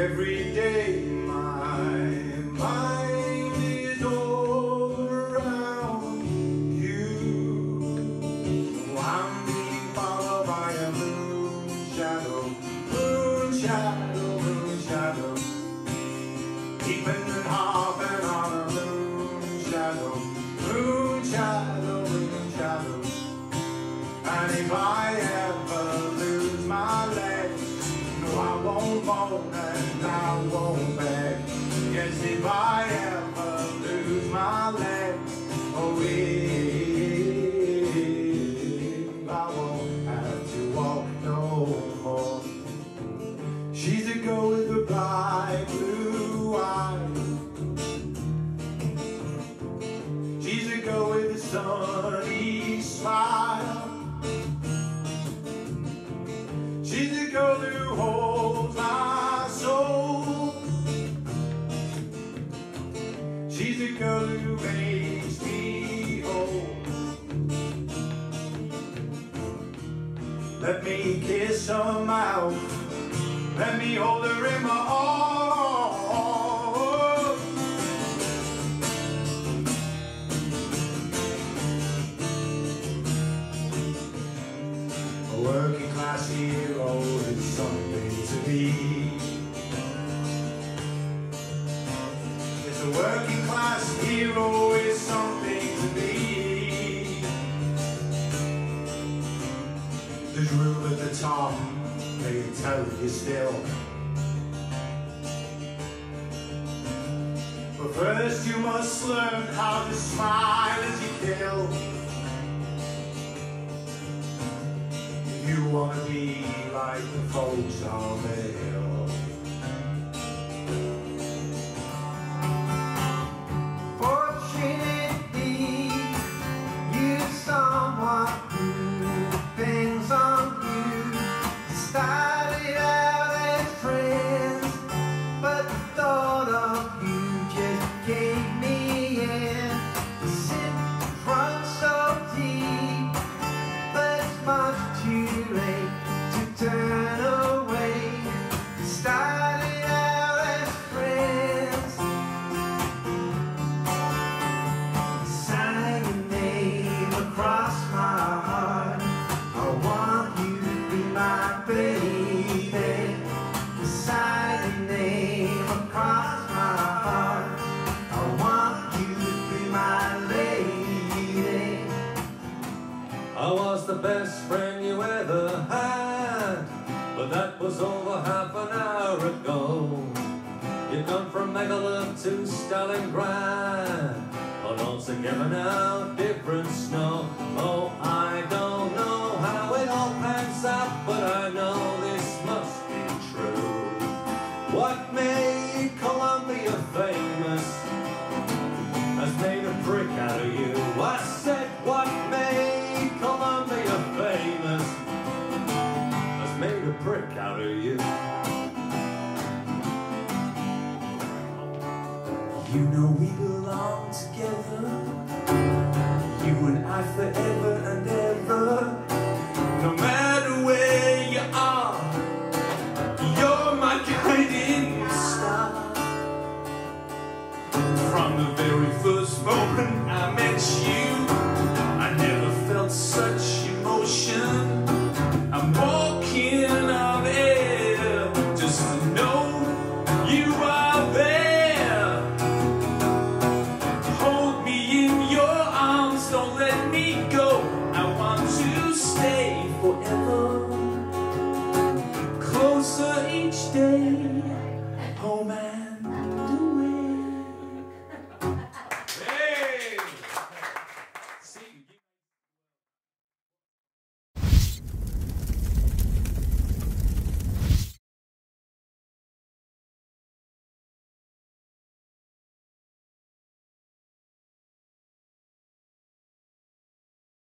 every day. phone and I won't back. Yes, if I ever lose my leg, oh, I won't have to walk no more. She's a girl with a bright blue eye. She's a girl with a sunny smile. She's a girl who holds Let me kiss her mouth. Let me hold her in my arms. A working class hero is something to be. It's a working class hero. song they tell you still. But first you must learn how to smile as you kill. You wanna be like the folks on the hill. I was the best friend you ever had But that was over half an hour ago You've gone from Megalov to Stalingrad But altogether now different snow. Oh, I don't know how it all pans out But I know You know we belong together. You and I forever and ever. 我。